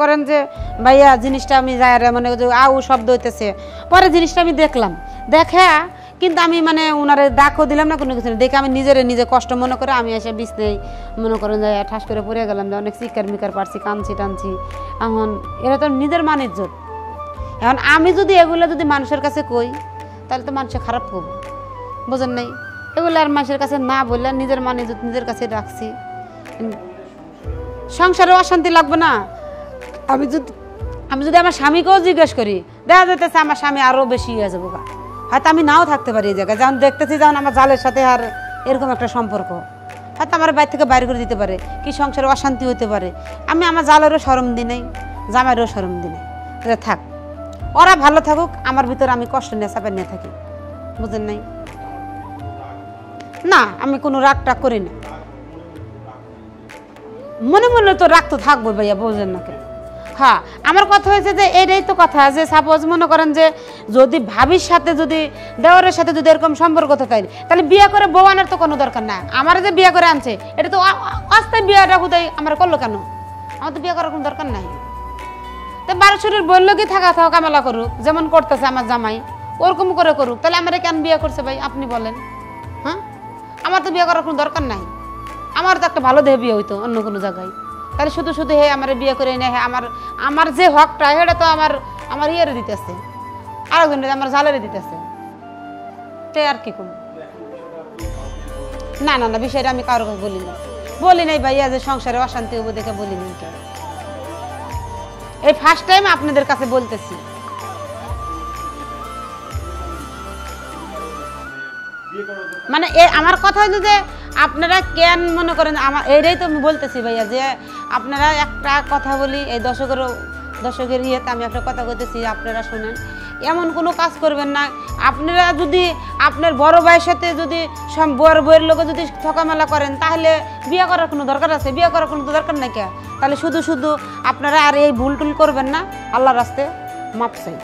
করেন যে, ভাইয়া, জিনিসটা আমি যাই মানে আউ শব্দ হইতেছে। পরে জিনিসটা আমি দেখলাম। দেখা কিন্তু আমি মানে ওনারে ডাকও দিলাম না, কোনো কিছু। দেখে আমি নিজের নিজে কষ্ট মনে করে আমি এসে বিছনেই মনে করেন যে, ঠাস করে পড়ে গেলাম যে, অনেক শিকার মিকার পারছি, কাঁদছি টানছি। এখন এটা তো নিজের মান ইজ্জত। এখন আমি যদি এগুলো যদি মানুষের কাছে কই, তাহলে তো মানুষে খারাপ করব বোঝেন নাই? এগুলো আর মানুষের কাছে না বললে নিজের মান ইজ্জত নিজের কাছে রাখছি। সংসারে অশান্তি লাগবে না। আমি যদি আমি যদি আমার স্বামীকেও জিজ্ঞেস করি, দেখা যেতেছে আমার স্বামী আরও বেশি হয়ে যাব। হয়তো আমি নাও থাকতে পারি এই জায়গায়। যখন দেখতেছি যখন আমার জালের সাথে আর এরকম একটা সম্পর্ক। হয়তো আমার বাইর থেকে বাইরে করে দিতে পারে, কি সংসারে অশান্তি হতে পারে। আমি আমার জালেরও সরম দিই নাই, জামাইরও সরম দিই নাই। যে থাক, ওরা ভালো থাকুক, আমার ভিতরে আমি কষ্ট নিয়ে, চাপে নিয়ে থাকি। বুঝেন নাই? না, আমি কোনো রাগ টাগ করি না। মনে মনে তো রাগ তো থাকব ভাইয়া, বোঝেন না কেন। হ্যাঁ আমার কথা হয়েছে যে এটাই তো কথা, যে সাপোজ মনে করেন যে যদি ভাবির সাথে যদি দেওয়ারের সাথে যদি এরকম সম্পর্ক থাকে, তাহলে বিয়ে করে বউ তো কোনো দরকার না। আমার যে বিয়ে করে আনছে, এটা তো আস্তে বিয়েটা কোথায় আমার করল কেন? আমার তো বিয়ে করার কোনো দরকার নাই। তো বারো শরীর বলল কি, থাকা থাকা কামেলা করুক, যেমন করতেছে আমার জামাই, ওরকম করে করুক, তাহলে আমার কেন বিয়ে করছে ভাই, আপনি বলেন। হ্যাঁ? আমার তো বিয়ে করার কোনো দরকার নাই। আমার তো একটা ভালো দেহ বিয়ে হইতো অন্য কোনো জায়গায়। তাহলে শুধু শুধু হে আমার বিয়ে করে নেয় আমার আমার যে হকটা সেটা তো আমার আমার ইয়েরে দিতেছে। আরেকজনের আমার জালেরে দিতেছে। তে আর কি করব? না না না, বিষয়টা আমি কারও বলি না বলি নাই ভাইয়া যে সংসারে অশান্তি হব দেখে বলিনি এই ফার্স্ট টাইম আপনাদের কাছে বলতেছি। মানে এ, আমার কথা হলো যে আপনারা কেন মনে করেন আমার, এইটাই তো আমি বলতেছি ভাইয়া যে আপনারা একটা কথা বলি, এই দর্শকের দর্শকের ইয়েতে আমি একটা কথা বলতেছি, আপনারা শোনেন। এমন কোনো কাজ করবেন না। আপনারা যদি আপনার বড় ভাইয়ের সাথে যদি বড় বইয়ের লোকে যদি ঠকামেলা করেন, তাহলে বিয়ে করার কোনো দরকার আছে? বিয়ে করার কোনো দরকার নাই কে? তাহলে শুধু শুধু আপনারা আর এই ভুল টুল করবেন না? আল্লাহ রাস্তে মাপ চাই।